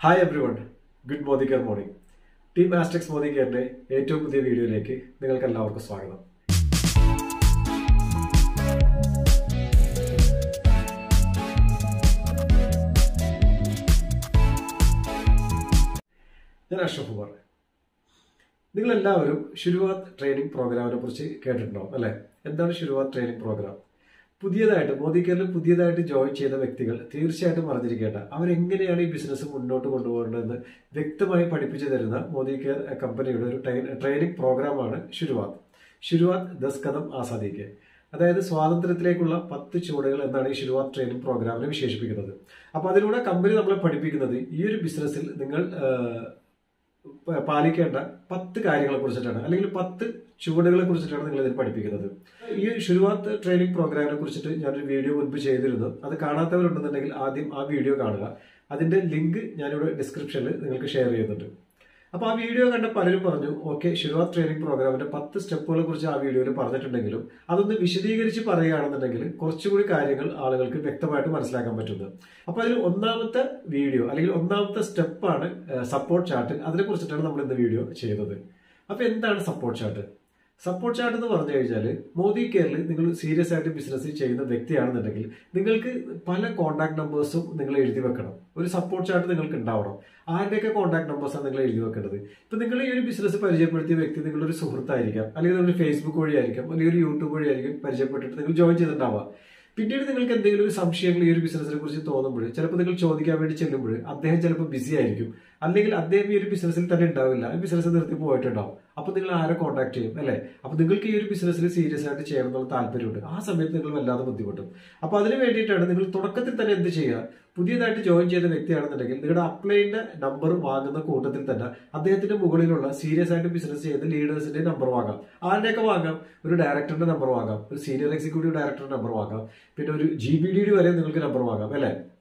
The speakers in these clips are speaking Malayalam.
Hi everyone good Modicare morning team Asterix Modi കെയറിന്റെ ഏറ്റവും പുതിയ വീഡിയോയിലേക്ക് നിങ്ങൾക്ക് എല്ലാവർക്കും സ്വാഗതം. ഞാൻ അഷ്റഫ് കുമാർ. നിങ്ങളെല്ലാവരും ശുരുവാത്ത് ട്രെയിനിങ് പ്രോഗ്രാമിനെ കുറിച്ച് കേട്ടിട്ടുണ്ടാവും അല്ലേ? എന്താണ് ശുരുവാത്ത് ട്രെയിനിങ് പ്രോഗ്രാം പുതിയതായിട്ട് മോദി കെയറിൽ പുതിയതായിട്ട് ജോയിൻ ചെയ്ത വ്യക്തികൾ തീർച്ചയായിട്ടും അറിഞ്ഞിരിക്കേണ്ട അവരെങ്ങനെയാണ് ഈ ബിസിനസ് മുന്നോട്ട് കൊണ്ടുപോകേണ്ടതെന്ന് വ്യക്തമായി പഠിപ്പിച്ചു തരുന്ന മോദി കെയർ കമ്പനിയുടെ ഒരു ട്രെയിനിങ് പ്രോഗ്രാമാണ് ശുരുവാത് ശുരുവാത് ദസ് കദം ആസാദിക്ക്. അതായത് സ്വാതന്ത്ര്യത്തിലേക്കുള്ള പത്ത് ചുവടുകൾ എന്നാണ് ഈ ശുരുവാത് ട്രെയിനിങ് പ്രോഗ്രാമിനെ വിശേഷിപ്പിക്കുന്നത്. അപ്പോൾ അതിലൂടെ കമ്പനി നമ്മളെ പഠിപ്പിക്കുന്നത് ഈ ഒരു ബിസിനസ്സിൽ നിങ്ങൾ പാലിക്കേണ്ട പത്ത് കാര്യങ്ങളെ കുറിച്ചിട്ടാണ്. അല്ലെങ്കിൽ പത്ത് ചുവടുകളെ കുറിച്ചിട്ടാണ് നിങ്ങൾ ഇതിൽ പഠിപ്പിക്കുന്നത്. ഈ ശുരുവാത്ത് ട്രെയിനിങ് പ്രോഗ്രാമിനെ കുറിച്ചിട്ട് ഞാനൊരു വീഡിയോ മുൻപ് ചെയ്തിരുന്നു. അത് കാണാത്തവരുണ്ടെന്നുണ്ടെങ്കിൽ ആദ്യം ആ വീഡിയോ കാണുക. അതിന്റെ ലിങ്ക് ഞാനിവിടെ ഡിസ്ക്രിപ്ഷനിൽ നിങ്ങൾക്ക് ഷെയർ ചെയ്യുന്നുണ്ട്. അപ്പൊ ആ വീഡിയോ കണ്ട പലരും പറഞ്ഞു ഓക്കെ ശുരുവാത്ത് ട്രെയിനിങ് പ്രോഗ്രാമിന്റെ പത്ത് സ്റ്റെപ്പുകളെ കുറിച്ച് ആ വീഡിയോയിൽ പറഞ്ഞിട്ടുണ്ടെങ്കിലും അതൊന്ന് വിശദീകരിച്ച് പറയുകയാണെന്നുണ്ടെങ്കിൽ കുറച്ചുകൂടി കാര്യങ്ങൾ ആളുകൾക്ക് വ്യക്തമായിട്ട് മനസ്സിലാക്കാൻ പറ്റുന്നത്. അപ്പോൾ അതിൽ ഒന്നാമത്തെ വീഡിയോ അല്ലെങ്കിൽ ഒന്നാമത്തെ സ്റ്റെപ്പാണ് സപ്പോർട്ട് ചാർട്ട് അതിനെ കുറിച്ചിട്ടാണ് നമ്മൾ ഇന്ന് വീഡിയോ ചെയ്തത് അപ്പോൾ എന്താണ് സപ്പോർട്ട് ചാർട്ട് സപ്പോർട്ട് ചാർട്ട് എന്ന് പറഞ്ഞു കഴിഞ്ഞാൽ മോദി കെയറിൽ നിങ്ങൾ സീരിയസ് ആയിട്ട് ബിസിനസ് ചെയ്യുന്ന വ്യക്തിയാണെന്നുണ്ടെങ്കിൽ നിങ്ങൾക്ക് പല കോൺടാക്ട് നമ്പേഴ്സും നിങ്ങൾ എഴുതി വെക്കണം. ഒരു സപ്പോർട്ട് ചാർട്ട് നിങ്ങൾക്ക് ഉണ്ടാവണം. ആരുടെയൊക്കെ കോൺടാക്ട് നമ്പേഴ്സാണ് നിങ്ങൾ എഴുതി വെക്കേണ്ടത്? ഇപ്പം നിങ്ങൾ ഈ ഒരു ബിസിനസ് പരിചയപ്പെടുത്തിയ വ്യക്തി നിങ്ങളൊരു സുഹൃത്തായിരിക്കാം. അല്ലെങ്കിൽ ഒരു ഫേസ്ബുക്ക് വഴിയായിരിക്കാം അല്ലെങ്കിൽ ഒരു യൂട്യൂബ് വഴിയായിരിക്കും പരിചയപ്പെട്ടിട്ട് നിങ്ങൾ ജോയിൻ ചെയ്തിട്ടുണ്ടാവുക. പിന്നീട് നിങ്ങൾക്ക് എന്തെങ്കിലും ഒരു സംശയങ്ങൾ ഈ ഒരു ബിസിനസിനെ കുറിച്ച് തോന്നുമ്പോൾ ചിലപ്പോൾ നിങ്ങൾ ചോദിക്കാൻ വേണ്ടി ചെല്ലുമ്പോൾ അദ്ദേഹം ചിലപ്പോൾ ബിസി ആയിരിക്കും. അല്ലെങ്കിൽ അദ്ദേഹം ഈ ഒരു ബിസിനസ്സിൽ തന്നെ ഉണ്ടാവില്ല. ബിസിനസ് നിർത്തി പോയിട്ടുണ്ടാവും. അപ്പൊ നിങ്ങൾ ആരെ കോൺടാക്ട് ചെയ്യും അല്ലേ? അപ്പൊ നിങ്ങൾക്ക് ഈ ഒരു ബിസിനസ്സിൽ സീരിയസ് ആയിട്ട് ചെയ്യണം എന്നുള്ള താല്പര്യമുണ്ട്. ആ സമയത്ത് നിങ്ങൾ വല്ലാതെ ബുദ്ധിമുട്ടും. അപ്പൊ അതിന് വേണ്ടിയിട്ടാണ് നിങ്ങൾ തുടക്കത്തിൽ തന്നെ എന്ത് ചെയ്യുക? പുതിയതായിട്ട് ജോയിൻ ചെയ്ത വ്യക്തിയാണെന്നുണ്ടെങ്കിൽ നിങ്ങളുടെ അപ്ലൈന്റെ നമ്പർ വാങ്ങുന്ന കൂട്ടത്തിൽ തന്നെ അദ്ദേഹത്തിന്റെ മുകളിലുള്ള സീരിയസ് ആയിട്ട് ബിസിനസ് ചെയ്യുന്ന ലീഡേഴ്സിന്റെ നമ്പർ വാങ്ങാം. ആരുടെയൊക്കെ വാങ്ങാം? ഒരു ഡയറക്ടറുടെ നമ്പർ വാങ്ങാം. ഒരു സീനിയർ എക്സിക്യൂട്ടീവ് ഡയറക്ടറുടെ നമ്പർ വാങ്ങാം. പിന്നെ ഒരു ജി വരെ നിങ്ങൾക്ക് നമ്പർ വാങ്ങാം അല്ലെ?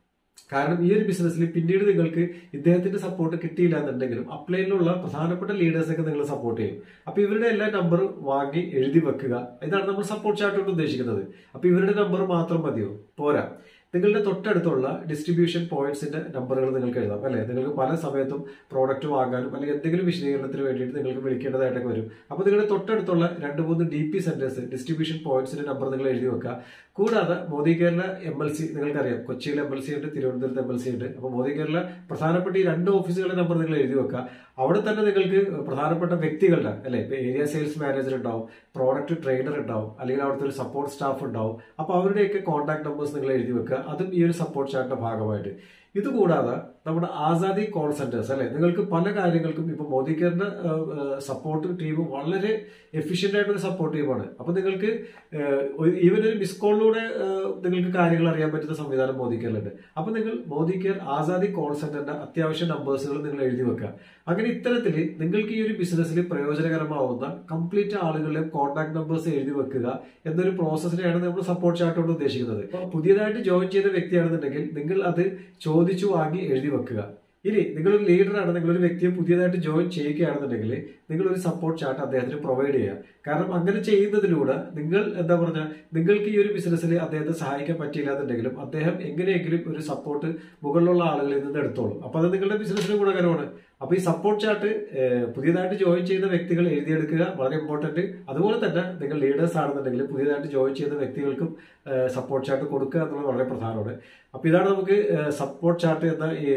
കാരണം ഈ ഒരു ബിസിനസ്സിൽ പിന്നീട് നിങ്ങൾക്ക് ഇദ്ദേഹത്തിന്റെ സപ്പോർട്ട് കിട്ടിയില്ല എന്നുണ്ടെങ്കിലും അപ്ലൈനിലുള്ള പ്രധാനപ്പെട്ട ലീഡേഴ്സൊക്കെ നിങ്ങൾ സപ്പോർട്ട് ചെയ്യും. അപ്പൊ ഇവരുടെ എല്ലാ നമ്പർ വാങ്ങി എഴുതി വെക്കുക. ഇതാണ് നമ്മൾ സപ്പോർട്ട് ചാർട്ട് കൊണ്ട് ഉദ്ദേശിക്കുന്നത്. അപ്പൊ ഇവരുടെ നമ്പർ മാത്രം മതിയോ? പോരാ. നിങ്ങളുടെ തൊട്ടടുത്തുള്ള ഡിസ്ട്രിബ്യൂഷൻ പോയിന്റ്സിന്റെ നമ്പറുകൾ നിങ്ങൾക്ക് എഴുതാം അല്ലെ? നിങ്ങൾക്ക് പല സമയത്തും പ്രോഡക്റ്റ് വാങ്ങാനും അല്ലെങ്കിൽ എന്തെങ്കിലും വിശദീകരണത്തിന് വേണ്ടിയിട്ട് നിങ്ങൾക്ക് വിളിക്കേണ്ടതായിട്ടൊക്കെ വരും. അപ്പോൾ നിങ്ങളുടെ തൊട്ടടുത്തുള്ള രണ്ട് മൂന്ന് ഡി പി സെന്റേഴ്സ് ഡിസ്ട്രിബ്യൂഷൻ പോയിന്റ്സിന്റെ നമ്പർ നിങ്ങൾ എഴുതി വെക്കുക. കൂടാതെ Modi Kerala M L C നിങ്ങൾക്കറിയാം കൊച്ചിയിൽ എം എൽ സി ഉണ്ട് തിരുവനന്തപുരത്ത് എം എൽ സി ഉണ്ട്. അപ്പോൾ മോദി കേരള പ്രധാനപ്പെട്ട ഈ രണ്ട് ഓഫീസുകളുടെ നമ്പർ നിങ്ങൾ എഴുതി വെക്കുക. അവിടെ തന്നെ നിങ്ങൾക്ക് പ്രധാനപ്പെട്ട വ്യക്തികളുടെ അല്ലെ? ഇപ്പൊ ഏരിയ സെയിൽസ് മാനേജർ ഉണ്ടാവും പ്രോഡക്റ്റ് ട്രെയിനർ ഉണ്ടാവും അല്ലെങ്കിൽ അവിടുത്തെ ഒരു സപ്പോർട്ട് സ്റ്റാഫ് ഉണ്ടാവും. അപ്പോൾ അവരുടെയൊക്കെ കോൺടാക്ട് നമ്പേഴ്സ് നിങ്ങൾ എഴുതി വെക്കുക. അതും ഈ ഒരു സപ്പോർട്ട് ചാർട്ടിന്റെ ഭാഗമായിട്ട്. ഇതുകൂടാതെ നമ്മുടെ ആസാദി കോൾ സെന്റേഴ്സ് അല്ലെ? നിങ്ങൾക്ക് പല കാര്യങ്ങൾക്കും ഇപ്പൊ മോദി കെയറിന്റെ സപ്പോർട്ട് ടീം വളരെ എഫിഷ്യന്റ് ആയിട്ടൊരു സപ്പോർട്ട് ടീമാണ് അപ്പൊ നിങ്ങൾക്ക് ഈവൻ ഒരു മിസ് കോളിലൂടെ നിങ്ങൾക്ക് കാര്യങ്ങൾ അറിയാൻ പറ്റുന്ന സംവിധാനം മോദി കെയറിലുണ്ട് അപ്പൊ നിങ്ങൾ മോദി കെയർ ആസാദി കോൾ സെന്ററിന്റെ അത്യാവശ്യ നമ്പേഴ്സുകൾ നിങ്ങൾ എഴുതി വെക്കുക. അങ്ങനെ ഇത്തരത്തിൽ നിങ്ങൾക്ക് ഈ ഒരു ബിസിനസ്സിൽ പ്രയോജനകരമാവുന്ന കംപ്ലീറ്റ് ആളുകളുടെ കോൺടാക്ട് നമ്പേഴ്സ് എഴുതി വെക്കുക എന്നൊരു പ്രോസസ്സിനെയാണ് നമ്മൾ സപ്പോർട്ട് ചാർട്ട് കൊണ്ട് ഉദ്ദേശിക്കുന്നത്. പുതിയതായിട്ട് ജോയിൻ ചെയ്ത വ്യക്തിയാണെന്നുണ്ടെങ്കിൽ നിങ്ങൾ അത് ചോദിച്ചു വാങ്ങി എഴുതി വെക്കുക. ഇനി നിങ്ങളൊരു ലീഡറാണ് നിങ്ങളൊരു വ്യക്തിയെ പുതിയതായിട്ട് ജോയിൻ ചെയ്യുകയാണെന്നുണ്ടെങ്കിൽ നിങ്ങളൊരു സപ്പോർട്ട് ചാർട്ട് അദ്ദേഹത്തിന് പ്രൊവൈഡ് ചെയ്യുക. കാരണം അങ്ങനെ ചെയ്യുന്നതിലൂടെ നിങ്ങൾ എന്താ പറഞ്ഞാൽ നിങ്ങൾക്ക് ഈ ഒരു ബിസിനസ്സിൽ അദ്ദേഹത്തെ സഹായിക്കാൻ പറ്റിയില്ല എന്നുണ്ടെങ്കിലും അദ്ദേഹം എങ്ങനെയെങ്കിലും ഒരു സപ്പോർട്ട് മുകളിലുള്ള ആളുകളിൽ നിന്ന് എടുത്തോളും. അപ്പോൾ അത് നിങ്ങളുടെ ബിസിനസ്സിന് ഗുണകരമാണ്. അപ്പൊ ഈ സപ്പോർട്ട് ചാർട്ട് പുതിയതായിട്ട് ജോയിൻ ചെയ്യുന്ന വ്യക്തികൾ എഴുതിയെടുക്കുക വളരെ ഇമ്പോർട്ടന്റ് അതുപോലെ തന്നെ നിങ്ങൾ ലീഡേഴ്സ് ആണെന്നുണ്ടെങ്കിൽ പുതിയതായിട്ട് ജോയിൻ ചെയ്യുന്ന വ്യക്തികൾക്കും സപ്പോർട്ട് ചാർട്ട് കൊടുക്കുക എന്നുള്ളത് വളരെ പ്രധാനമാണ്. അപ്പൊ ഇതാണ് നമുക്ക് സപ്പോർട്ട് ചാർട്ട് എന്ന ഈ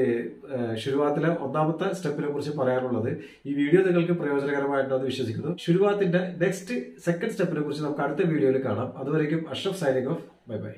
ശുരുവാത്തിലെ ഒന്നാമത്തെ സ്റ്റെപ്പിനെ കുറിച്ച് പറയാനുള്ളത്. ഈ വീഡിയോ നിങ്ങൾക്ക് പ്രയോജനകരമായിട്ടുണ്ടെന്ന് വിശ്വസിക്കുന്നു. ശുരുവാത്തിന്റെ നെക്സ്റ്റ് സെക്കൻഡ് സ്റ്റെപ്പിനെ കുറിച്ച് നമുക്ക് അടുത്ത വീഡിയോയിൽ കാണാം. അതുവരേക്കും Ashraf signing off bye bye